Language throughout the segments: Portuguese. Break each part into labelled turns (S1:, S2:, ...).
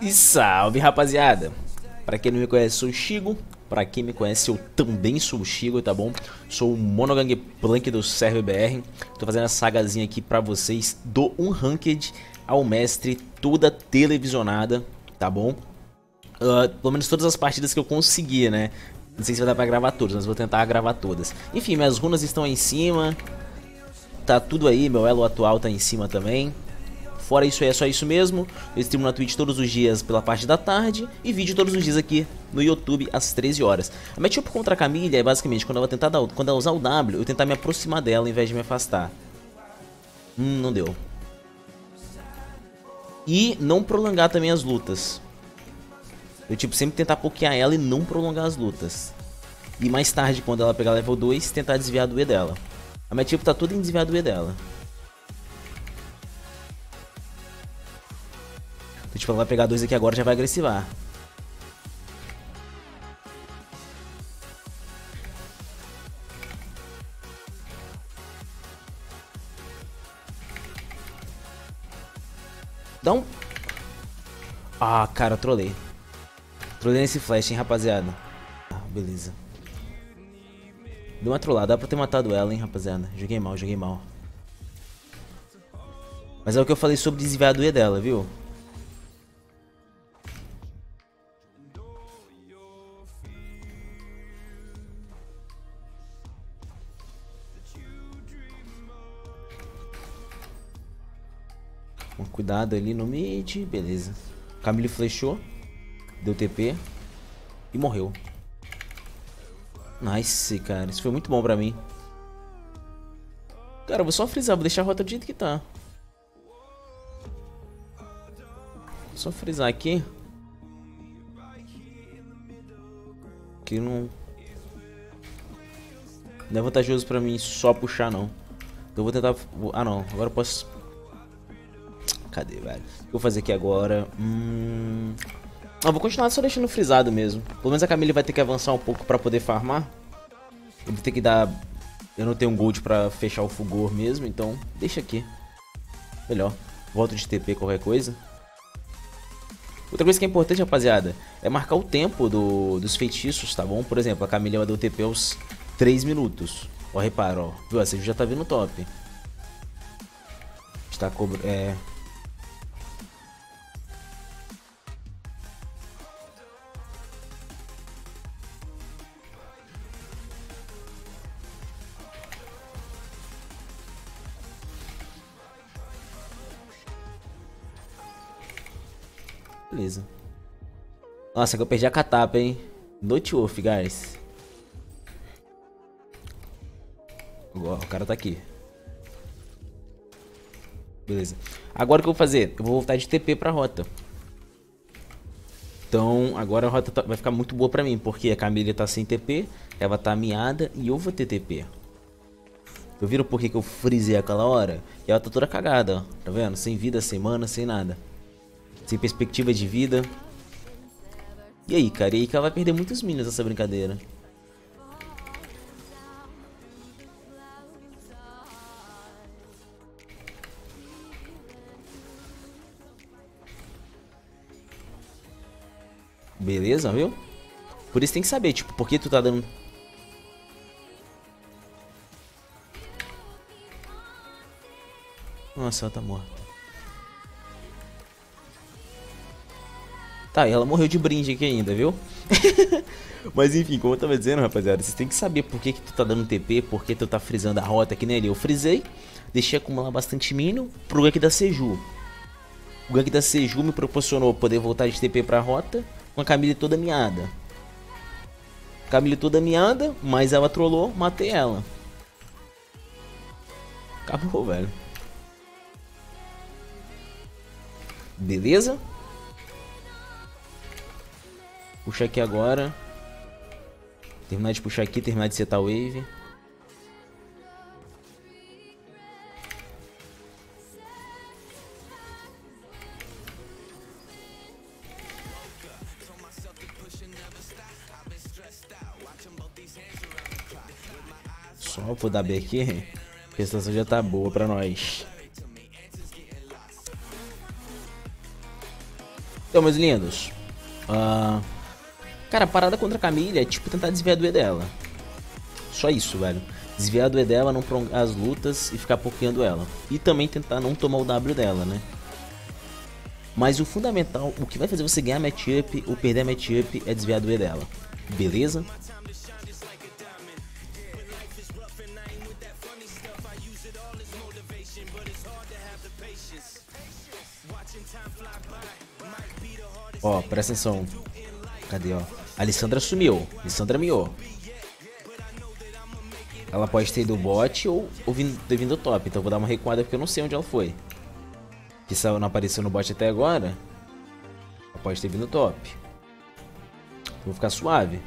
S1: E salve rapaziada! Pra quem não me conhece, sou o Shigo. Pra quem me conhece, eu também sou o Shigo, tá bom? Sou o Monogang Plank do Server BR. Tô fazendo essa sagazinha aqui pra vocês do um Ranked ao Mestre, toda televisionada, tá bom? Uh, pelo menos todas as partidas que eu consegui, né? Não sei se vai dar pra gravar todas, mas vou tentar gravar todas. Enfim, minhas runas estão aí em cima. Tá tudo aí, meu elo atual tá em cima também. Fora isso é só isso mesmo. Eu streamo na Twitch todos os dias pela parte da tarde e vídeo todos os dias aqui no YouTube às 13 horas. A matchup contra a Camila é basicamente quando ela tentar dar, quando ela usar o W, eu tentar me aproximar dela ao invés de me afastar. Hum, não deu. E não prolongar também as lutas. Eu tipo sempre tentar pokear ela e não prolongar as lutas. E mais tarde, quando ela pegar level 2, tentar desviar do E dela. A minha tipo tá tudo em desviar do E dela. Vai pegar dois aqui agora já vai agressivar. Dá um... Ah, cara, trolei. Trolei nesse flash, hein, rapaziada. Ah, beleza. Deu uma trollada, dá pra ter matado ela, hein, rapaziada. Joguei mal, joguei mal. Mas é o que eu falei sobre desviar do E dela, viu? Cuidado ali no mid, beleza. Camille flechou, deu TP e morreu. Nice, cara. Isso foi muito bom pra mim. Cara, eu vou só frisar, vou deixar a rota do jeito que tá. Só frisar aqui. Que não... Não é vantajoso pra mim só puxar, não. Então eu vou tentar... Ah, não. Agora eu posso Cadê, velho? O que eu vou fazer aqui agora? Hum... Ah, vou continuar só deixando frisado mesmo. Pelo menos a Camille vai ter que avançar um pouco pra poder farmar. Eu vou ter que dar... Eu não tenho um gold pra fechar o Fulgor mesmo, então deixa aqui. Melhor. Volto de TP, qualquer coisa. Outra coisa que é importante, rapaziada, é marcar o tempo do, dos feitiços, tá bom? Por exemplo, a dar o TP aos 3 minutos. Ó, repara, ó. Viu? Você já tá vindo top. Está cobrando... É... Beleza. Nossa, que eu perdi a catapa, hein? Note Wolf, guys. O cara tá aqui. Beleza. Agora o que eu vou fazer? Eu vou voltar de TP pra rota. Então, agora a rota tá, vai ficar muito boa pra mim, porque a Camila tá sem TP, ela tá miada e eu vou ter TP. Eu viram por que eu frisei aquela hora? E ela tá toda cagada, ó. Tá vendo? Sem vida, sem mana, sem nada sem perspectiva de vida. E aí, cara? E aí ela vai perder muitos minions nessa brincadeira. Beleza, viu? Por isso tem que saber, tipo, por que tu tá dando... Nossa, ela tá morta. Tá, e ela morreu de brinde aqui ainda, viu? Mas enfim, como eu tava dizendo, rapaziada, vocês tem que saber por que, que tu tá dando TP, por que tu tá frisando a rota aqui nele. Eu frisei, deixei acumular bastante minion pro gank da Seju. O gank da Seju me proporcionou poder voltar de TP pra rota com a Camille toda miada. Camille toda miada, mas ela trollou, matei ela. Acabou, velho. Beleza? Puxar aqui agora. Terminar de puxar aqui, terminar de setar a wave. Só vou dar B aqui. A situação já tá boa pra nós. Então, meus lindos. Uh, cara, a parada contra a Camille é tipo tentar desviar do E dela. Só isso, velho. Desviar do E dela, não prolongar as lutas e ficar pokeando ela. E também tentar não tomar o W dela, né? Mas o fundamental, o que vai fazer você ganhar matchup ou perder matchup é desviar do E dela. Beleza? Ó, presta atenção. Cadê, ó? A Alessandra sumiu. Alessandra miou. Ela pode ter ido bot ou, ou vindo, ter vindo top. Então vou dar uma recuada porque eu não sei onde ela foi. Que ela não apareceu no bot até agora, ela pode ter vindo top. Vou ficar suave.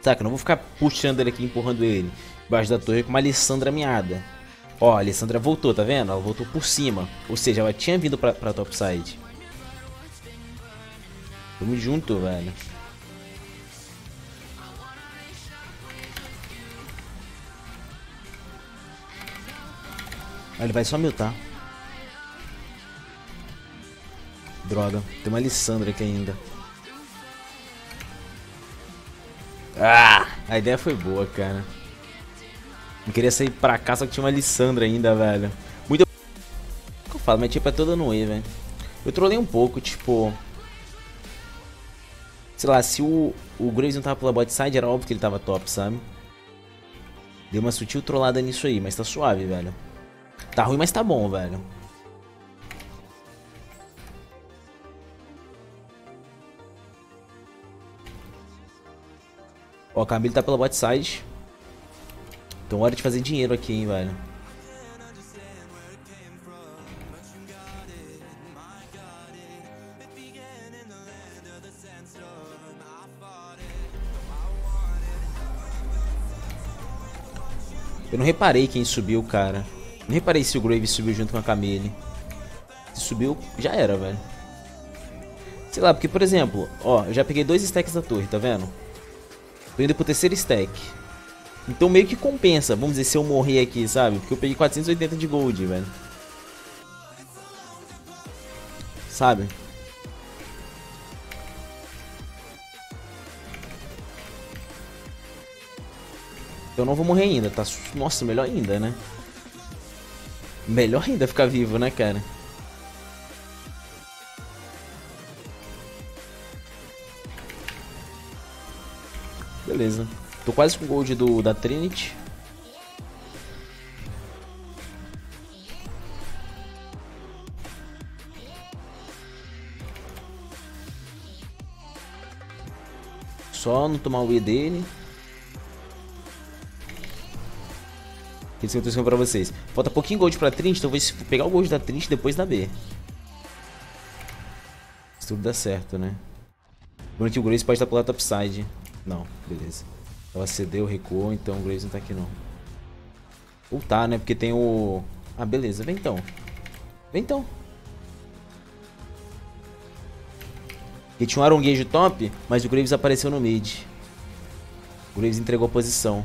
S1: Saca, não vou ficar puxando ele aqui, empurrando ele. Embaixo da torre com uma Alessandra miada. Ó, a Alessandra voltou, tá vendo? Ela voltou por cima. Ou seja, ela tinha vindo pra, pra topside. Tamo junto, velho. Ele vai só miltar. Droga, tem uma Alessandra aqui ainda. Ah, a ideia foi boa, cara. Não queria sair pra cá, só que tinha uma Alessandra ainda, velho. Muito... Eu falo, minha tipo é toda no E, velho. Eu trolei um pouco, tipo... Sei lá, se o, o Graves não tava pela bot side, era óbvio que ele tava top, sabe? Deu uma sutil trollada nisso aí, mas tá suave, velho. Tá ruim, mas tá bom, velho. Ó, a Camille tá pela bot side. Então hora de fazer dinheiro aqui, hein, velho. Eu não reparei quem subiu, cara. Não reparei se o Graves subiu junto com a Camille. Se subiu, já era, velho. Sei lá, porque, por exemplo, ó, eu já peguei dois stacks da torre, tá vendo? Tô indo pro terceiro stack. Então meio que compensa, vamos dizer, se eu morrer aqui, sabe? Porque eu peguei 480 de gold, velho. Sabe? Eu não vou morrer ainda, tá? Nossa, melhor ainda, né? Melhor ainda ficar vivo, né, cara? Beleza. Tô quase com o gold do, da Trinity. Só não tomar o E dele. Que que eu tô pra vocês. Falta pouquinho gold pra Trinity, então vou pegar o gold da Trinity depois da B. Se tudo der certo, né? Lembrando que o Grace pode estar pro lado topside. Não, beleza. Ela cedeu, recuou, então o Grace não tá aqui não. Ou tá, né? Porque tem o... Ah, beleza. Vem então. Vem então. E tinha um Aronguejo top, mas o Graves apareceu no mid. O Graves entregou a posição.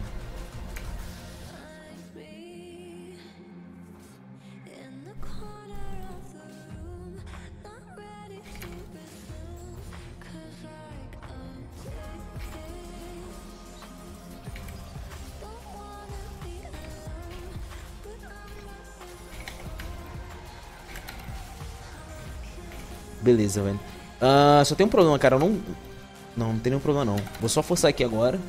S1: Beleza, velho. Uh, só tem um problema, cara. Eu não... Não, não tem nenhum problema, não. Vou só forçar aqui agora.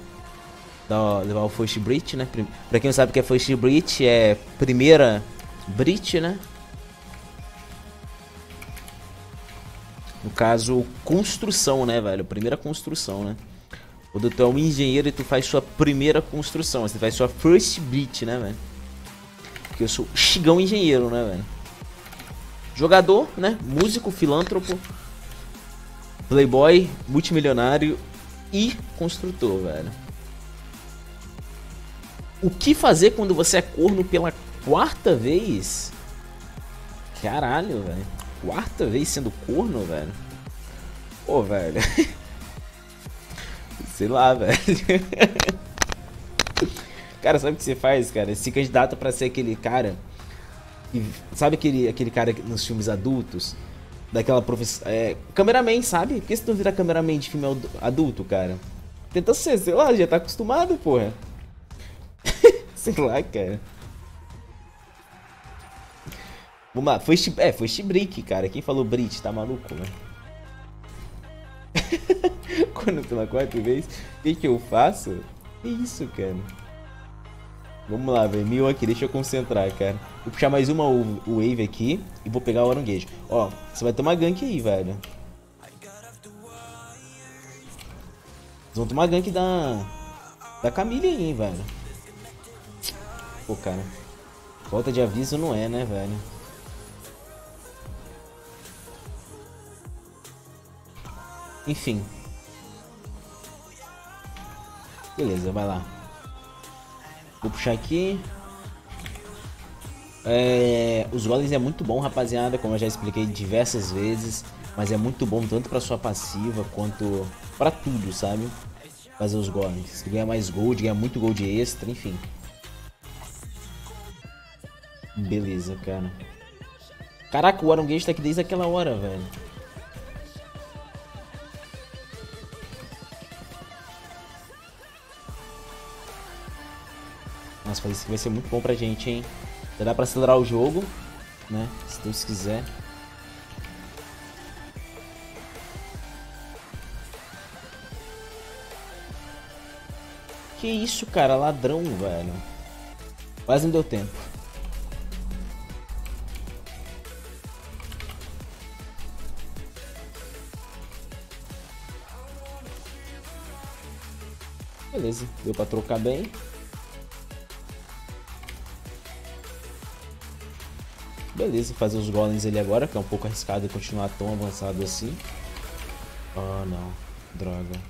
S1: Levar o First Breach, né? Pra quem não sabe o que é First Breach, é primeira Breach, né? No caso, construção, né, velho? Primeira construção, né? Quando tu é um engenheiro e tu faz sua primeira construção. Você faz sua First Breach, né, velho? Porque eu sou chigão engenheiro, né, velho? Jogador, né? Músico, filântropo, playboy, multimilionário e construtor, velho. O que fazer quando você é corno pela quarta vez? Caralho, velho. Quarta vez sendo corno, velho. Pô, velho. Sei lá, velho. cara, sabe o que você faz, cara? Se candidata pra ser aquele cara e sabe aquele, aquele cara nos filmes adultos daquela professora. É, cameraman, sabe? Por que você não vira cameraman de filme adulto, cara? Tenta ser, sei lá, já tá acostumado, porra. sei lá, cara. Vamos lá, foi é, foi Brick, cara. Quem falou Brit? Tá maluco, né? Quando pela quarta vez, o que, que eu faço? Que isso, cara? Vamos lá, velho. Mil aqui, deixa eu concentrar, cara. Vou puxar mais uma wave aqui e vou pegar o Oranguejo. Ó, você vai tomar gank aí, velho. Vocês vão tomar gank da... Da Camille aí, hein, velho. Pô, cara. Falta de aviso não é, né, velho? Enfim. Beleza, vai lá. Vou puxar aqui. É, os golems é muito bom, rapaziada, como eu já expliquei diversas vezes. Mas é muito bom tanto para sua passiva quanto para tudo, sabe? Fazer os golems. Você ganha mais gold, ganha muito gold extra, enfim. Beleza, cara. Caraca, o Aaron tá aqui desde aquela hora, velho. Nossa, isso vai ser muito bom pra gente, hein? Já dá pra acelerar o jogo, né? Se Deus quiser. Que isso, cara? Ladrão, velho. Quase não deu tempo. Beleza, deu pra trocar bem. Beleza, fazer os golems ali agora, que é um pouco arriscado continuar tão avançado assim. Oh, não. Droga.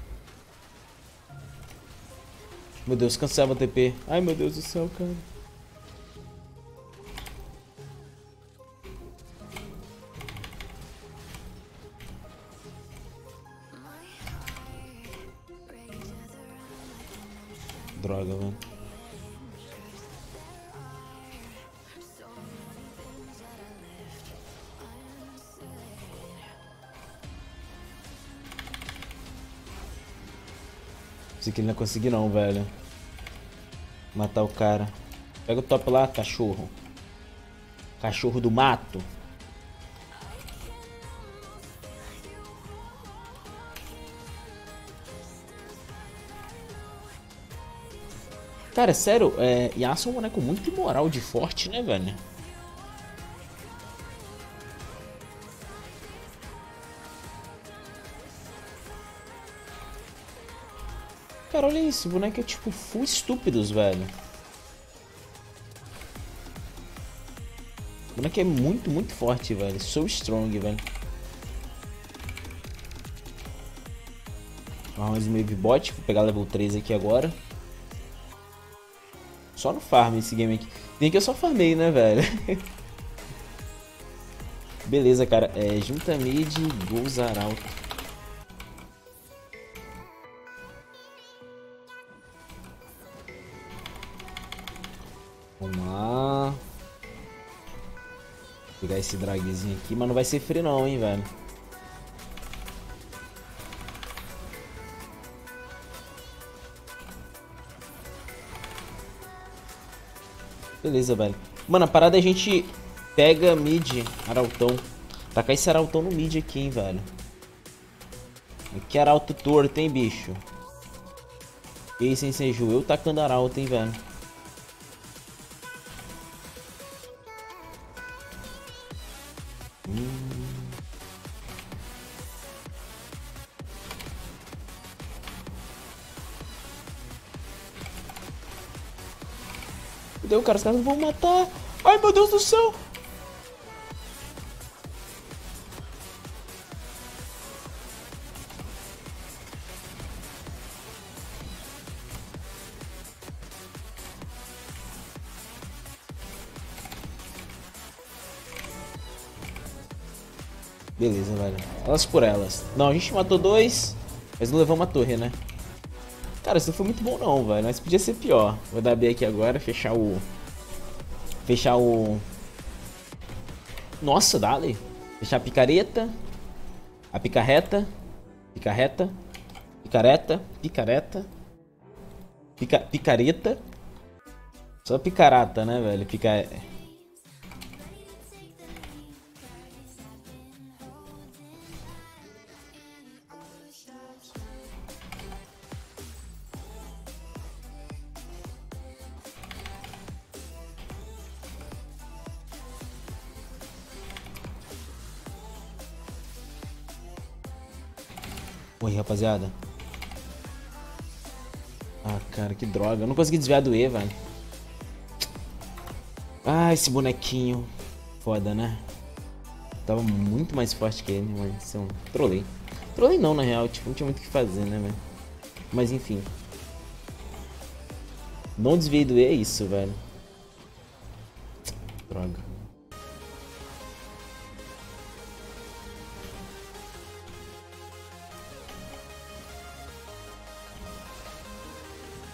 S1: Meu Deus, cancela o TP. Ai, meu Deus do céu, cara. Pensei que ele não ia conseguir não, velho. Matar o cara. Pega o top lá, cachorro. Cachorro do mato. Cara, sério, é, Yasuo é um boneco muito imoral de forte, né, velho? Cara, olha isso, o boneco é tipo full estúpidos, velho. O boneco é muito, muito forte, velho. So strong, velho. Arrumamos um Wave Bot, vou pegar level 3 aqui agora. Só no farm esse game aqui. Tem que eu só farmei, né, velho? Beleza, cara. É, junta mid, gols Vamos lá. Pegar esse dragzinho aqui, mas não vai ser free não, hein, velho. Beleza, velho. Mano, a parada é a gente pega mid, arautão. Tacar esse arautão no mid aqui, hein, velho. Que arauto torto, hein, bicho. E aí, sem seju, eu tacando arauto, hein, velho. Deu, cara, os caras vão matar. Ai, meu Deus do céu. Elas por elas. Não, a gente matou dois, mas não levamos a torre, né? Cara, isso não foi muito bom não, velho. Mas podia ser pior. Vou dar B aqui agora, fechar o... Fechar o... Nossa, dale. Deixar a picareta. A picarreta. Picarreta. Picareta. Picareta. Pica, picareta. Só picarata, né, velho? Pica... rapaziada. Ah, cara, que droga. Eu não consegui desviar do E, velho. Ah, esse bonequinho. Foda, né? Tava muito mais forte que ele, mas eu trolei. Trolei não, na real. Tipo, não tinha muito o que fazer, né, velho? Mas enfim. Não desviei do E é isso, velho. Droga.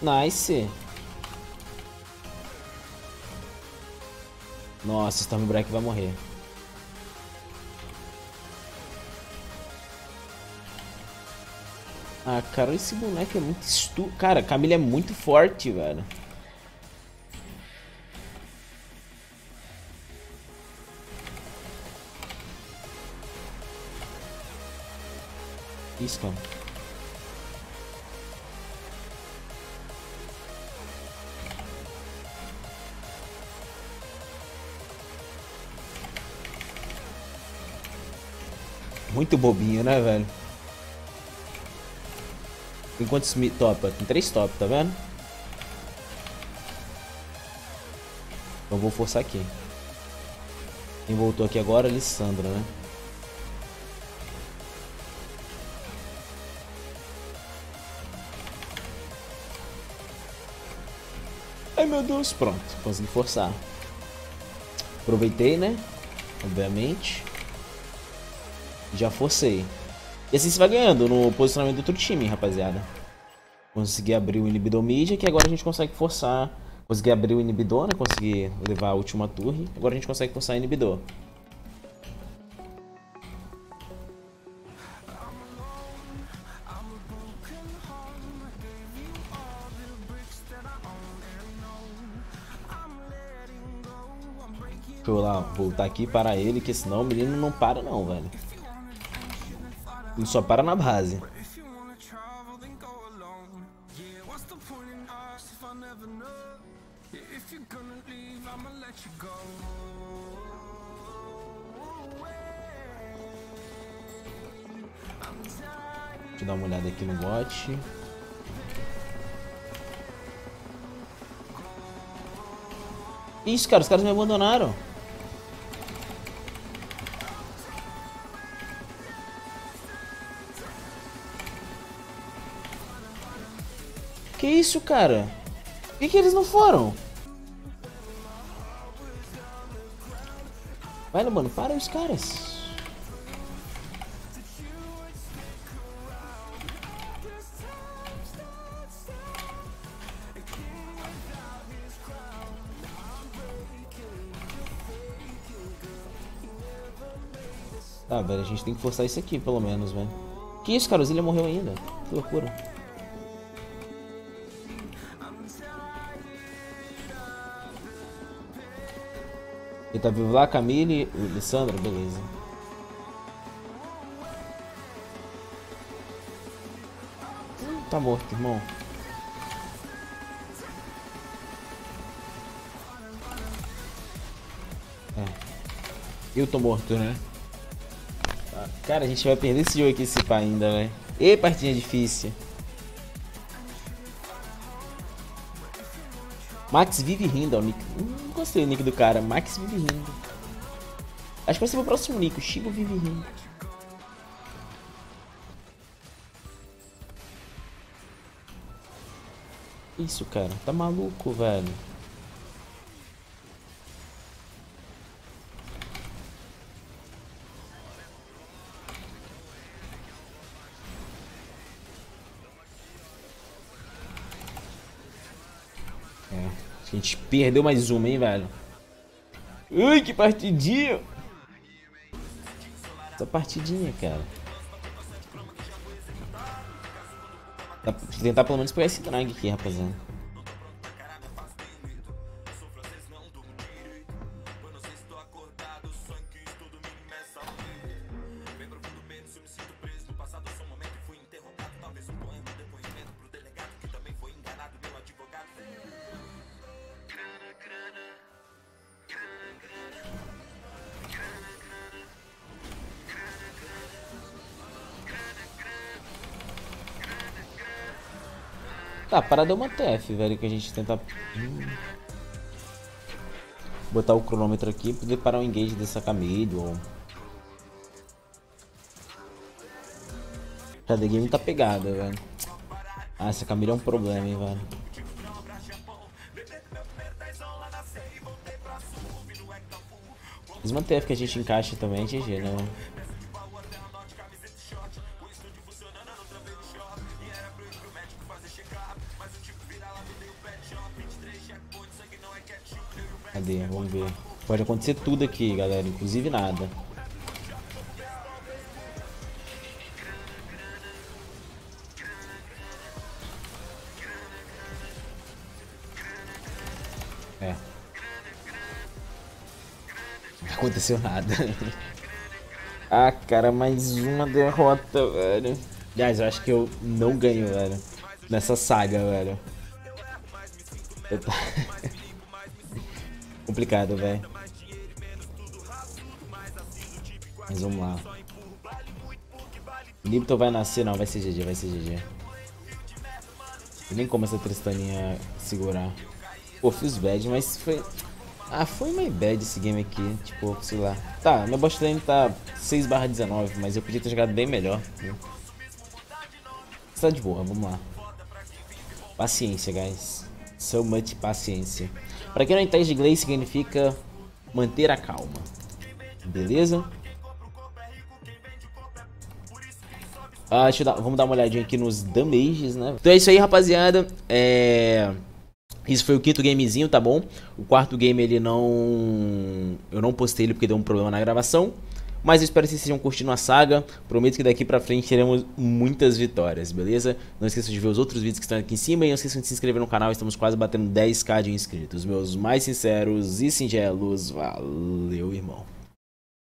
S1: Nice. Nossa, Stormbreak vai morrer. Ah, cara, esse boneco é muito estu... Cara, Camila é muito forte, velho. Isso, cara. Muito bobinho, né, velho? Tem quantos top? Tem três top, tá vendo? Então vou forçar aqui. Quem voltou aqui agora? Alessandra, né? Ai meu Deus, pronto, consegui forçar. Aproveitei, né? Obviamente. Já forcei. E assim você vai ganhando no posicionamento do outro time, rapaziada. Consegui abrir o inibidor mid, que agora a gente consegue forçar. Consegui abrir o inibidor, né? Consegui levar a última torre. Agora a gente consegue forçar o inibidor. Deixa eu lá voltar aqui para ele, que senão o menino não para não, velho. Só para na base. Deixa eu dar uma olhada aqui no bot. Isso, cara, os caras me abandonaram. Que isso, cara? Por que, que eles não foram? Vai, mano, para os caras. Tá, velho, a gente tem que forçar isso aqui, pelo menos, velho. Que isso, cara? O morreu ainda. Que loucura. Tá vivo lá, Camille e Lissandra? Beleza. Tá morto, irmão. É. Eu tô morto, né? Cara, a gente vai perder esse jogo aqui, esse pá ainda, velho. E partidinha difícil. Max vive rindo, ó. Nick. Não gostei do nick do cara. Max vive rindo. Acho que vai ser o próximo nick. O Chico vive rindo. Isso, cara. Tá maluco, velho. A gente perdeu mais uma, hein, velho. Ui, que partidinha. Essa partidinha, cara. Tentar pelo menos pegar esse drag aqui, rapaziada. Tá, parada é uma TF, velho, que a gente tenta... Hum. Botar o cronômetro aqui pra poder parar o engage dessa Camille ou... Cadê? Game tá pegada, velho. Ah, essa Camille é um problema, hein, velho. Mesmo TF que a gente encaixa também GG, né, mano? Cadê? Vamos ver. Pode acontecer tudo aqui, galera. Inclusive nada. É. Não aconteceu nada. ah, cara, mais uma derrota, velho. Aliás, eu acho que eu não ganho, velho. Nessa saga, velho. Eu tô... Complicado, velho. Mas vamos lá. Lipton vai nascer? Não, vai ser GG, vai ser GG. Nem como essa Tristaninha segurar. Pô, fiz bad, mas foi... Ah, foi meio bad esse game aqui, tipo, sei lá. Tá, meu bot lane tá 6 barra 19, mas eu podia ter jogado bem melhor. Está de boa, vamos lá. Paciência, guys. So much paciência. Para quem não entende inglês, significa manter a calma. Beleza? Ah, deixa dar, vamos dar uma olhadinha aqui nos damages, né? Então é isso aí, rapaziada. É... Isso foi o quinto gamezinho, tá bom? O quarto game ele não... Eu não postei ele porque deu um problema na gravação. Mas eu espero que vocês estejam curtindo a saga. Prometo que daqui pra frente teremos muitas vitórias, beleza? Não esqueçam de ver os outros vídeos que estão aqui em cima. E não esqueçam de se inscrever no canal. Estamos quase batendo 10k de inscritos. Meus mais sinceros e singelos. Valeu, irmão.